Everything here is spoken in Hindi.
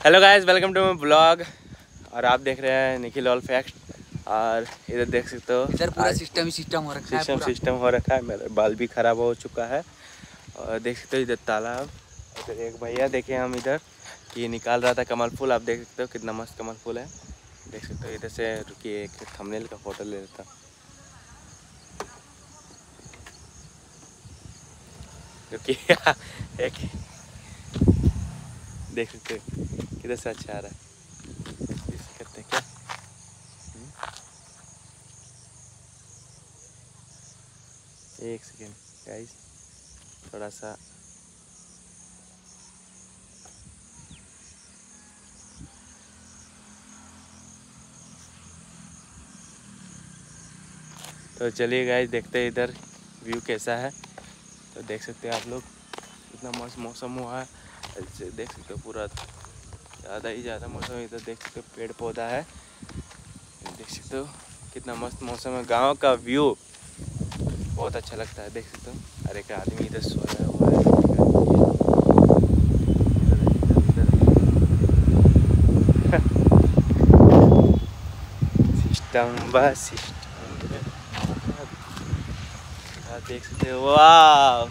Hello guys welcome to my blog और आप देख रहे हैं निखिल ऑल फैक्ट और इधर देख सकते हो इधर पूरा सिस्टम ही सिस्टम हो रखा है सिस्टम सिस्टम हो रखा है। मेरा बाल भी खराब हो चुका है। और देख सकते हो इधर तालाब। इधर एक भैया देखे हम इधर। कि निकाल रहा था कमल फूल। आप देख सकते हो कितना मस्त कमल फूल है। देख सकते हो इधर से रुकिए एक थंबनेल का फ़ोटो ले लेता। रुकिए एक। देख सकते हो। किधर से अच्छा आ रहा है। इसे करते हैं क्या? एक सेकेंड गाइस थोड़ा सा। तो चलिए गाइस देखते हैं इधर व्यू कैसा है। तो देख सकते हैं आप लोग, इतना मस्त मौसम हुआ है। देख सकते हो पूरा ज़्यादा ही ज़्यादा मौसम इधर देख सकते हो पेड़ पौधा है। देख सकते हो कितना मस्त मौसम है, गाँव का व्यू बहुत अच्छा लगता है, देख सकते हो। अरे एक आदमी इधर सोया हुआ है सिस्टम सिस्टम देख सकते हो, वाह!